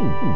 Thank you.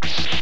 Thank you.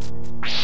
Thank you.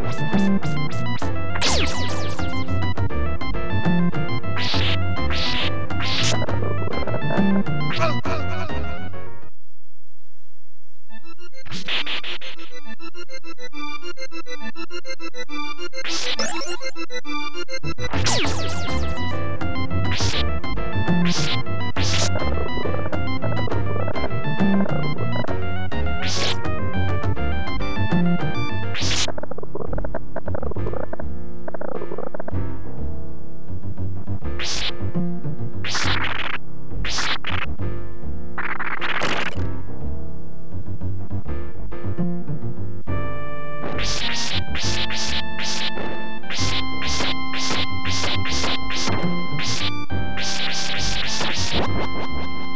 Gracias. Thank you.